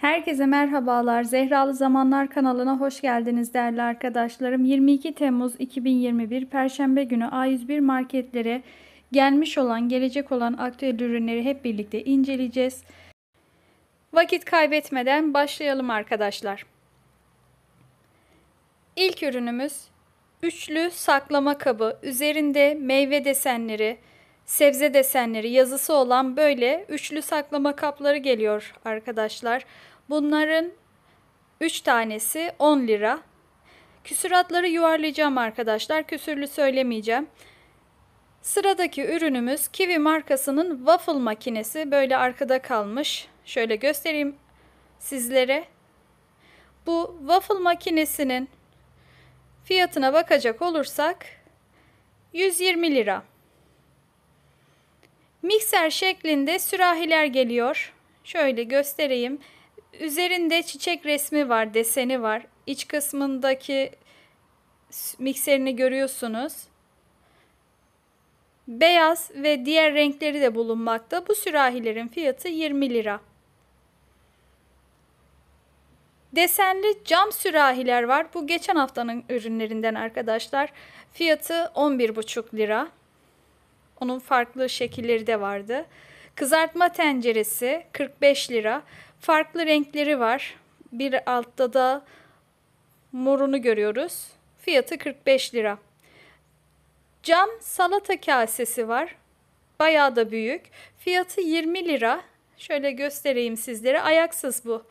Herkese merhabalar. Zehralı Zamanlar kanalına hoş geldiniz değerli arkadaşlarım. 22 Temmuz 2021 Perşembe günü A101 marketlere gelmiş olan, gelecek olan aktüel ürünleri hep birlikte inceleyeceğiz. Vakit kaybetmeden başlayalım arkadaşlar. İlk ürünümüz üçlü saklama kabı. Üzerinde meyve desenleri, sebze desenleri yazısı olan böyle üçlü saklama kapları geliyor arkadaşlar. Bunların 3 tanesi 10 lira. Küsuratları yuvarlayacağım arkadaşlar. Küsürlü söylemeyeceğim. Sıradaki ürünümüz Kiwi markasının waffle makinesi. Böyle arkada kalmış. Şöyle göstereyim sizlere. Bu waffle makinesinin fiyatına bakacak olursak 120 lira. Mikser şeklinde sürahiler geliyor. Şöyle göstereyim. Üzerinde çiçek resmi var, deseni var. İç kısmındaki mikserini görüyorsunuz. Beyaz ve diğer renkleri de bulunmakta. Bu sürahilerin fiyatı 20 lira. Desenli cam sürahiler var. Bu geçen haftanın ürünlerinden arkadaşlar. Fiyatı 11,5 lira. Onun farklı şekilleri de vardı. Kızartma tenceresi 45 lira. Farklı renkleri var. Bir altta da morunu görüyoruz. Fiyatı 45 lira. Cam salata kasesi var. Bayağı da büyük. Fiyatı 20 lira. Şöyle göstereyim sizlere. Ayaksız bu.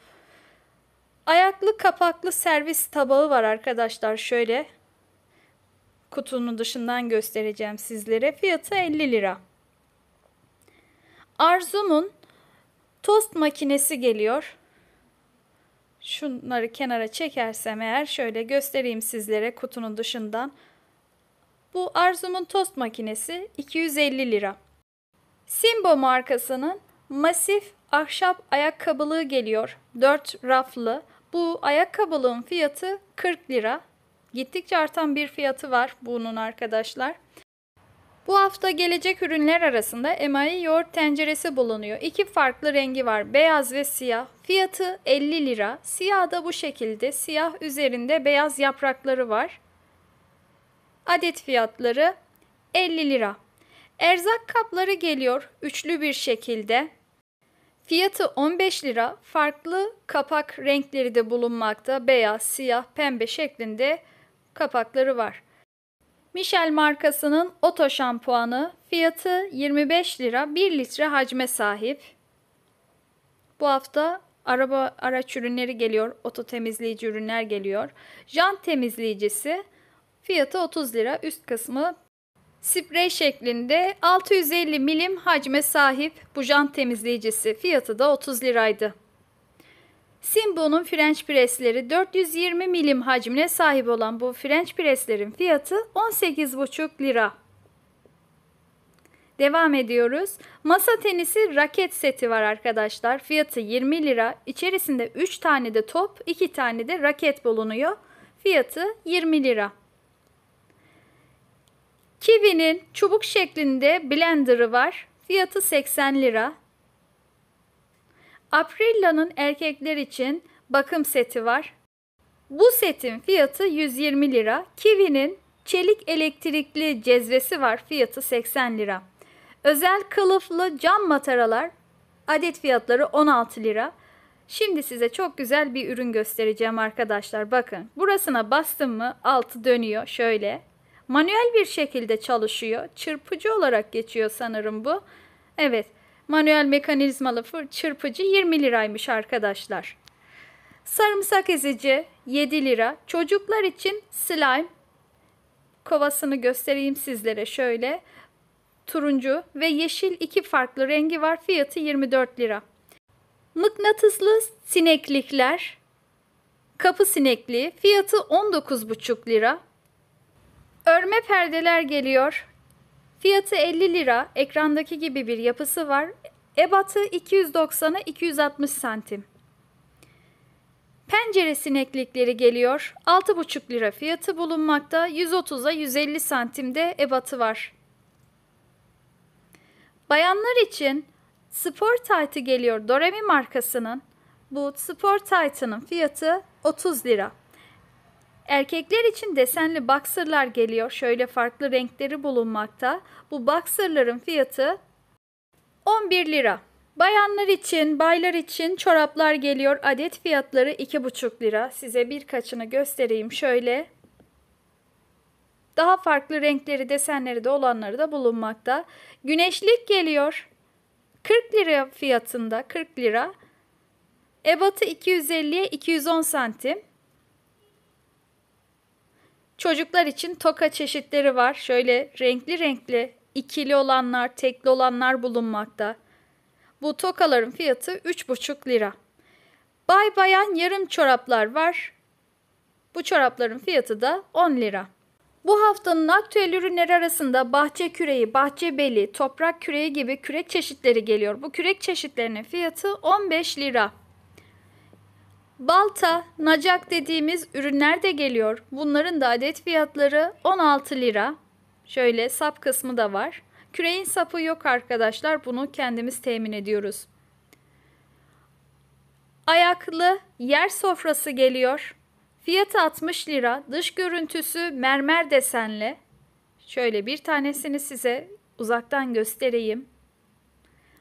Ayaklı kapaklı servis tabağı var arkadaşlar. Şöyle kutunun dışından göstereceğim sizlere. Fiyatı 50 lira. Arzum'un tost makinesi geliyor. Şunları kenara çekersem eğer şöyle göstereyim sizlere kutunun dışından. Bu Arzum'un tost makinesi 250 lira. Simbo markasının masif ahşap ayakkabılığı geliyor. 4 raflı. Bu ayakkabılığın fiyatı 40 lira. Gittikçe artan bir fiyatı var bunun arkadaşlar. Bu hafta gelecek ürünler arasında emayi yoğurt tenceresi bulunuyor. İki farklı rengi var. Beyaz ve siyah. Fiyatı 50 lira. Siyah da bu şekilde. Siyah üzerinde beyaz yaprakları var. Adet fiyatları 50 lira. Erzak kapları geliyor üçlü bir şekilde. Fiyatı 15 lira. Farklı kapak renkleri de bulunmakta. Beyaz, siyah, pembe şeklinde kapakları var. Michel markasının oto şampuanı fiyatı 25 lira 1 litre hacme sahip. Bu hafta araba araç ürünleri geliyor. Oto temizleyici ürünler geliyor. Jant temizleyicisi fiyatı 30 lira. Üst kısmı sprey şeklinde 650 milim hacme sahip bu jant temizleyicisi fiyatı da 30 liraydı. Simbo'nun French presleri 420 milim hacmine sahip olan bu French preslerin fiyatı 18,5 lira. Devam ediyoruz. Masa tenisi raket seti var arkadaşlar. Fiyatı 20 lira. İçerisinde 3 tane de top, 2 tane de raket bulunuyor. Fiyatı 20 lira. Kiwi'nin çubuk şeklinde blenderı var. Fiyatı 80 lira. Aprilla'nın erkekler için bakım seti var. Bu setin fiyatı 120 lira. Kiwi'nin çelik elektrikli cezvesi var. Fiyatı 80 lira. Özel kılıflı cam mataralar adet fiyatları 16 lira. Şimdi size çok güzel bir ürün göstereceğim arkadaşlar. Bakın burasına bastım mı altı dönüyor şöyle. Manuel bir şekilde çalışıyor. Çırpıcı olarak geçiyor sanırım bu. Evet Manuel mekanizmalı çırpıcı 20 liraymış arkadaşlar. Sarımsak ezici 7 lira. Çocuklar için slime kovasını göstereyim sizlere şöyle. Turuncu ve yeşil iki farklı rengi var. Fiyatı 24 lira. Mıknatıslı sineklikler kapı sinekliği fiyatı 19,5 lira. Örme perdeler geliyor. Fiyatı 50 lira. Ekrandaki gibi bir yapısı var. Ebatı 290'a 260 santim. Pencere sineklikleri geliyor. 6,5 lira fiyatı bulunmakta. 130'a 150 santimde ebatı var. Bayanlar için spor taytı geliyor Doremi markasının. Bu Sport Titan'ın fiyatı 30 lira. Erkekler için desenli boxer'lar geliyor. Şöyle farklı renkleri bulunmakta. Bu boxer'ların fiyatı 11 lira. Bayanlar için, baylar için çoraplar geliyor. Adet fiyatları 2,5 lira. Size birkaçını göstereyim şöyle. Daha farklı renkleri, desenleri de olanları da bulunmakta. Güneşlik geliyor. 40 lira fiyatında 40 lira. Ebatı 250'ye 210 santim. Çocuklar için toka çeşitleri var. Şöyle renkli renkli ikili olanlar, tekli olanlar bulunmakta. Bu tokaların fiyatı 3,5 lira. Bay bayan yarım çoraplar var. Bu çorapların fiyatı da 10 lira. Bu haftanın aktüel ürünleri arasında bahçe küreği, bahçe beli, toprak küreği gibi kürek çeşitleri geliyor. Bu kürek çeşitlerinin fiyatı 15 lira. Balta, nacak dediğimiz ürünler de geliyor. Bunların da adet fiyatları 16 lira. Şöyle sap kısmı da var. Küreğin sapı yok arkadaşlar. Bunu kendimiz temin ediyoruz. Ayaklı yer sofrası geliyor. Fiyatı 60 lira. Dış görüntüsü mermer desenli. Şöyle bir tanesini size uzaktan göstereyim.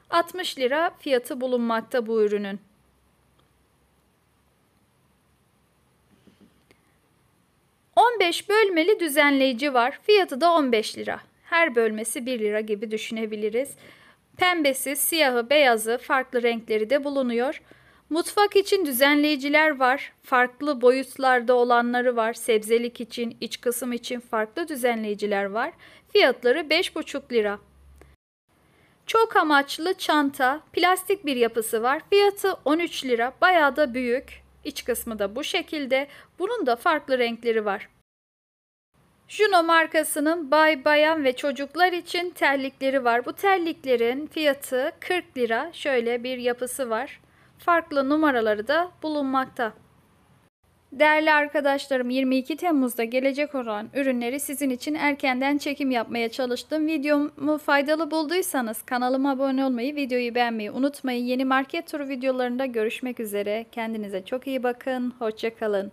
60 lira fiyatı bulunmakta bu ürünün. ...15 bölmeli düzenleyici var. Fiyatı da 15 lira. Her bölmesi 1 lira gibi düşünebiliriz. Pembesi, siyahı, beyazı, farklı renkleri de bulunuyor. Mutfak için düzenleyiciler var. Farklı boyutlarda olanları var. Sebzelik için, iç kısım için farklı düzenleyiciler var. Fiyatları 5,5 lira. Çok amaçlı çanta, plastik bir yapısı var. Fiyatı 13 lira. Bayağı da büyük. İç kısmı da bu şekilde. Bunun da farklı renkleri var. Juno markasının bay, bayan ve çocuklar için terlikleri var. Bu terliklerin fiyatı 40 lira. Şöyle bir yapısı var. Farklı numaraları da bulunmakta. Değerli arkadaşlarım 22 Temmuz'da gelecek olan ürünleri sizin için erkenden çekim yapmaya çalıştım. Videomu faydalı bulduysanız kanalıma abone olmayı, videoyu beğenmeyi unutmayın. Yeni market turu videolarında görüşmek üzere. Kendinize çok iyi bakın. Hoşçakalın.